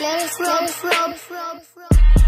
let us flow, flow, flow.